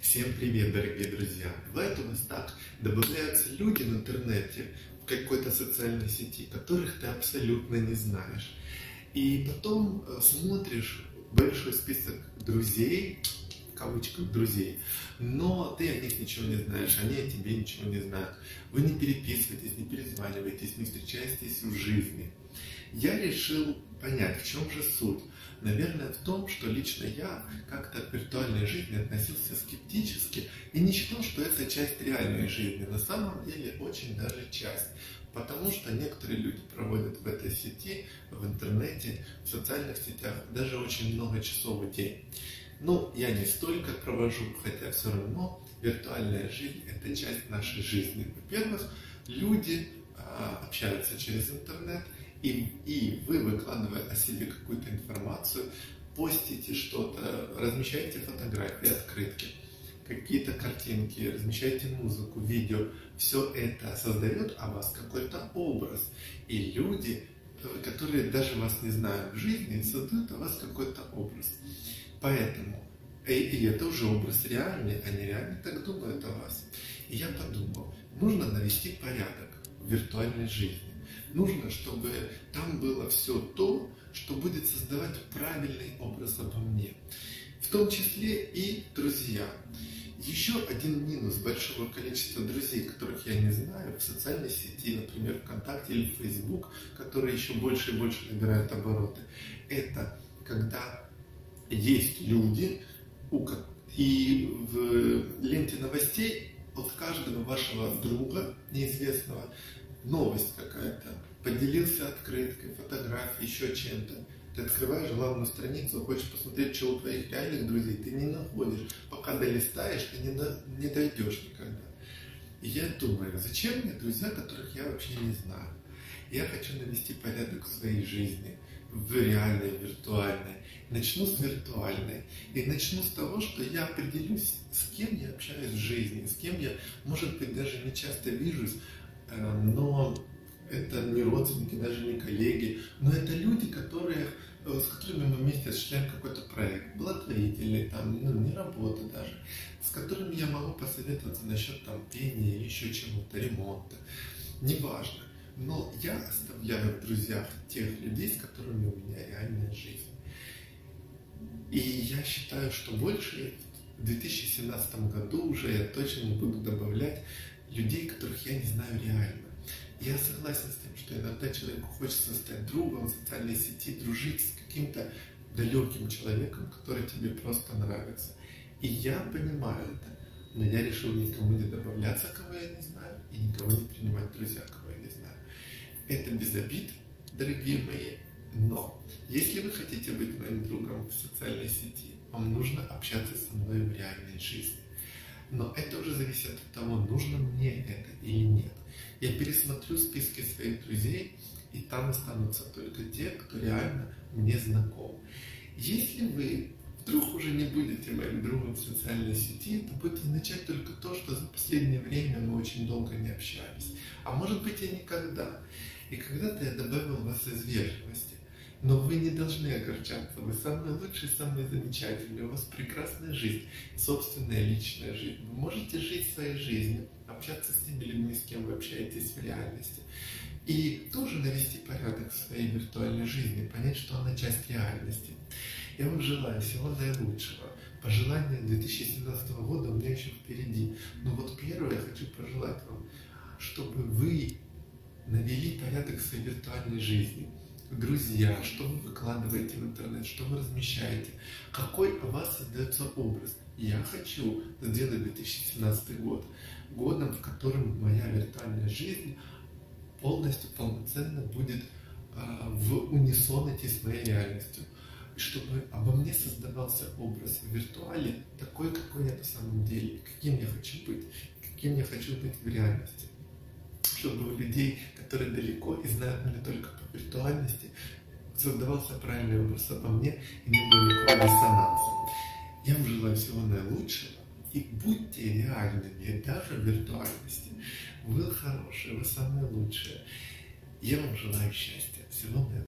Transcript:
Всем привет, дорогие друзья! Бывает у нас так, добавляются люди в интернете, в какой-то социальной сети, которых ты абсолютно не знаешь. И потом э, смотришь большой список друзей, кавычках друзей, но ты о них ничего не знаешь, они о тебе ничего не знают. Вы не переписываетесь, не перезваниваетесь, не встречаетесь в жизни. Я решил понять, в чем же суть. Наверное, в том, что лично я как-то к виртуальной жизни относился скептически и не считал, что это часть реальной жизни. На самом деле очень даже часть. Потому что некоторые люди проводят в этой сети, в интернете, в социальных сетях даже очень много часов в день. Ну, я не столько провожу, хотя все равно виртуальная жизнь – это часть нашей жизни. Во-первых, люди а, общаются через интернет – и, и вы, выкладывая о себе какую-то информацию, постите что-то, размещаете фотографии, открытки, какие-то картинки, размещаете музыку, видео, все это создает о вас какой-то образ. И люди, которые даже вас не знают в жизни, создают о вас какой-то образ. Поэтому, и, и это уже образ реальный, они реально так думают о вас. И я подумал, нужно навести порядок в виртуальной жизни нужно, чтобы там было все то, что будет создавать правильный образ обо мне. В том числе и друзья. Еще один минус большого количества друзей, которых я не знаю, в социальной сети, например, ВКонтакте или Facebook, которые еще больше и больше набирают обороты, это когда есть люди, и в ленте новостей от каждого вашего друга неизвестного новость какая-то, поделился открыткой, фотографией, еще чем-то. Ты открываешь главную страницу, хочешь посмотреть, что у твоих реальных друзей, ты не находишь. Пока долистаешь, ты не, до, не дойдешь никогда. И я думаю, зачем мне друзья, которых я вообще не знаю? Я хочу навести порядок в своей жизни, в реальной, виртуальной. Начну с виртуальной. И начну с того, что я определюсь, с кем я общаюсь в жизни, с кем я, может быть, даже не часто вижусь, Э, но это не родственники, даже не коллеги, но это люди, которые, э, с которыми мы вместе осуществляем какой-то проект, благотворительный, там, ну, не работа даже, с которыми я могу посоветоваться насчет там пения или еще чего-то, ремонта, неважно. Но я оставляю в друзьях тех людей, с которыми у меня реальная жизнь. И я считаю, что больше в 2017 году уже я точно не буду добавлять людей, которых я не знаю реально. Я согласен с тем, что иногда человеку хочется стать другом в социальной сети, дружить с каким-то далеким человеком, который тебе просто нравится. И я понимаю это, но я решил никому не добавляться, кого я не знаю, и никого не принимать друзья, кого я не знаю. Это без обид, дорогие мои, но если вы хотите быть моим другом в социальной сети, вам нужно общаться со мной в реальной жизни. Но это уже зависит от того, нужно мне это или нет. Я пересмотрю списки своих друзей, и там останутся только те, кто реально мне знаком. Если вы вдруг уже не будете моим другом в социальной сети, то будет означать только то, что за последнее время мы очень долго не общались. А может быть и никогда. И когда-то я добавил вас из вежливости. Но вы не должны огорчаться. Вы самые лучшие, самые замечательные. У вас прекрасная жизнь, собственная личная жизнь. Вы можете жить своей жизнью, общаться с теми людьми, с кем вы общаетесь в реальности. И тоже навести порядок в своей виртуальной жизни, понять, что она часть реальности. Я вам желаю всего наилучшего. Пожелания 2017 года у меня еще впереди. Но вот первое я хочу пожелать вам, чтобы вы навели порядок в своей виртуальной жизни – друзья, что вы выкладываете в интернет, что вы размещаете, какой у вас создается образ. Я хочу сделать 2017 год годом, в котором моя виртуальная жизнь полностью, полноценно будет э, в унисон идти с моей реальностью. И чтобы обо мне создавался образ в виртуале такой, какой я на самом деле, каким я хочу быть, каким я хочу быть в реальности чтобы у людей, которые далеко и знают меня только виртуальности, создавался правильный образ обо мне и не было никакого диссонанса. Я вам желаю всего наилучшего и будьте реальными даже в виртуальности. Вы хорошие, вы самые лучшие. Я вам желаю счастья, всего наилучшего.